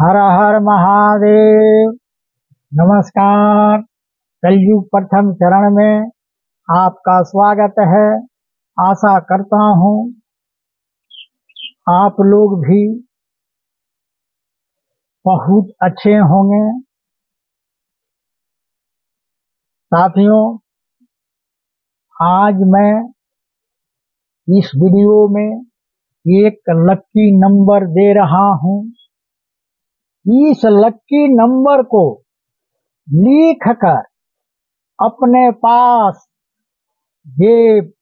हर हर महादेव। नमस्कार। कलयुग प्रथम चरण में आपका स्वागत है। आशा करता हूँ आप लोग भी बहुत अच्छे होंगे। साथियों, आज मैं इस वीडियो में एक लक्की नंबर दे रहा हूँ। इस लक्की नंबर को लिख कर अपने पास जेब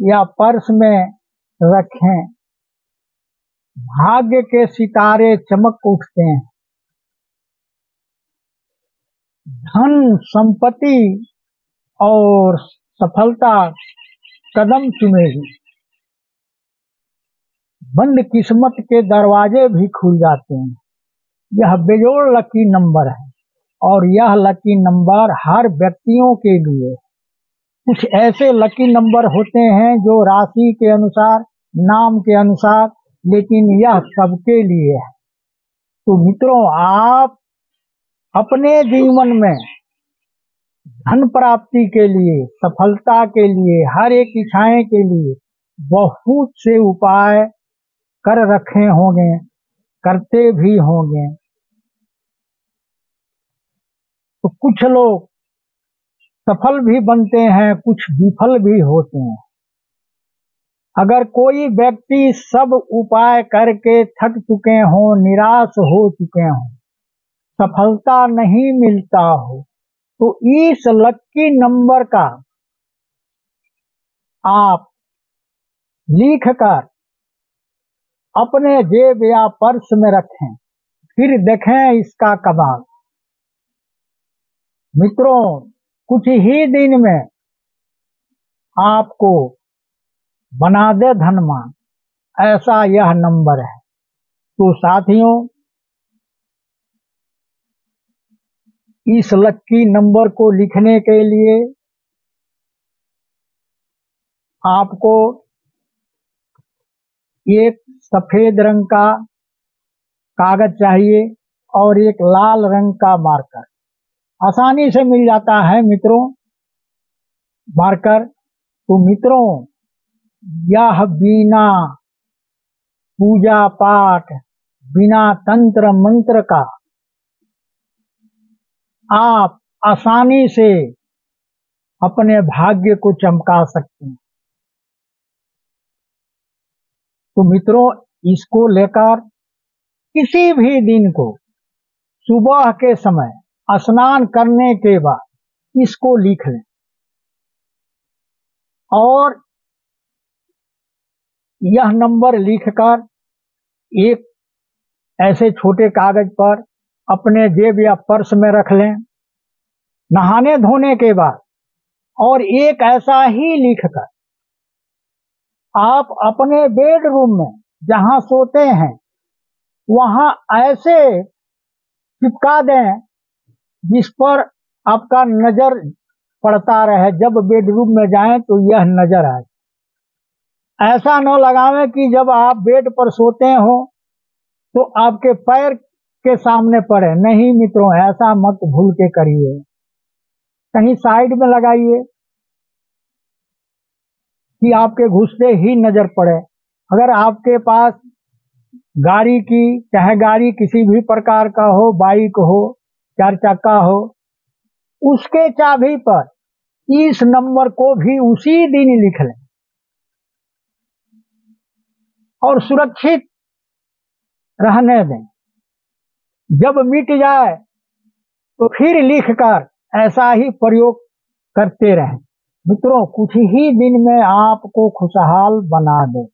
या पर्स में रखें। भाग्य के सितारे चमक उठते हैं। धन, संपत्ति और सफलता कदम चुमेगी। बंद किस्मत के दरवाजे भी खुल जाते हैं। यह बेजोड़ लकी नंबर है और यह लकी नंबर हर व्यक्तियों के लिए। कुछ ऐसे लकी नंबर होते हैं जो राशि के अनुसार, नाम के अनुसार, लेकिन यह सबके लिए है। तो मित्रों, आप अपने जीवन में धन प्राप्ति के लिए, सफलता के लिए, हर एक इच्छाएँ के लिए बहुत से उपाय कर रखे होंगे, करते भी होंगे। तो कुछ लोग सफल भी बनते हैं, कुछ विफल भी होते हैं। अगर कोई व्यक्ति सब उपाय करके थक चुके हों, निराश हो चुके हों, सफलता नहीं मिलता हो तो इस लक्की नंबर का आप लिख कर अपने जेब या पर्स में रखें, फिर देखें इसका कमाल। मित्रों, कुछ ही दिन में आपको बना दे धनमान। ऐसा यह नंबर है। तो साथियों, इस लक्की नंबर को लिखने के लिए आपको एक सफ़ेद रंग का कागज़ चाहिए और एक लाल रंग का मार्कर। आसानी से मिल जाता है मित्रों। मार्कर तो मित्रों, यह बिना पूजा पाठ, बिना तंत्र मंत्र का आप आसानी से अपने भाग्य को चमका सकते हैं। तो मित्रों, इसको लेकर किसी भी दिन को सुबह के समय स्नान करने के बाद इसको लिख लें। और यह नंबर लिखकर एक ऐसे छोटे कागज़ पर अपने जेब या पर्स में रख लें। नहाने धोने के बाद और एक ऐसा ही लिखकर आप अपने बेडरूम में जहाँ सोते हैं, वहाँ ऐसे चिपका दें जिस पर आपका नज़र पड़ता रहे, जब बेडरूम में जाएँ तो यह नज़र आए। ऐसा न लगावे कि जब आप बेड पर सोते हो तो आपके पैर के सामने पड़े। नहीं मित्रों, ऐसा मत भूल के करिए। कहीं साइड में लगाइए कि आपके घुसते ही नज़र पड़े। अगर आपके पास गाड़ी की, चाहे गाड़ी किसी भी प्रकार का हो बाइक हो चार चक्का हो। उसके चाबी पर इस नंबर को भी उसी दिन लिख लें। और सुरक्षित रहने दें। जब मिट जाए तो फिर लिखकर ऐसा ही प्रयोग करते रहें। मित्रों, कुछ ही दिन में आपको खुशहाल बना दे।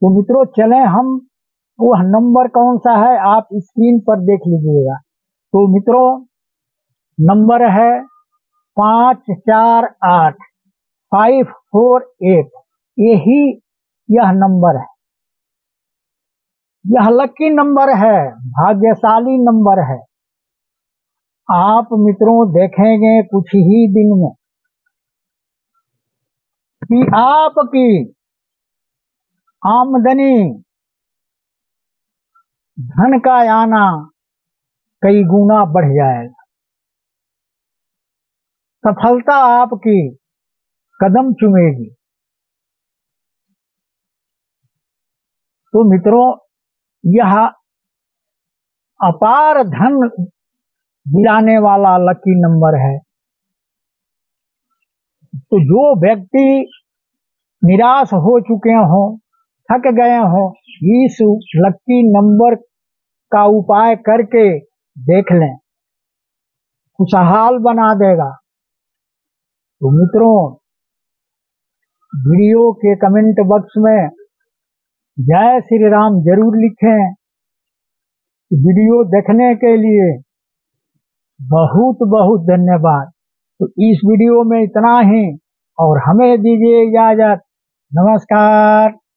तो मित्रों, चलें हम, वह नंबर कौन सा है, आप स्क्रीन पर देख लीजिएगा। तो मित्रों, नंबर है पाँच, चार, आठ फाइव फोर एट यही यह नंबर है। यह लकी नंबर है, भाग्यशाली नंबर है। आप मित्रों देखेंगे कुछ ही दिन में कि आपकी आमदनी, धन का आना कई गुना बढ़ जाएगा सफलता आपकी कदम चुमेगी। तो मित्रों, यह अपार धन दिलाने वाला लकी नंबर है। तो जो व्यक्ति निराश हो चुके हों, थक गए हों इस लकी नंबर का उपाय करके देख लें। खुशहाल बना देगा। तो मित्रों, वीडियो के कमेंट बॉक्स में जय श्री राम ज़रूर लिखें। वीडियो देखने के लिए बहुत बहुत धन्यवाद। तो इस वीडियो में इतना ही, और हमें दीजिए इजाज़त। नमस्कार।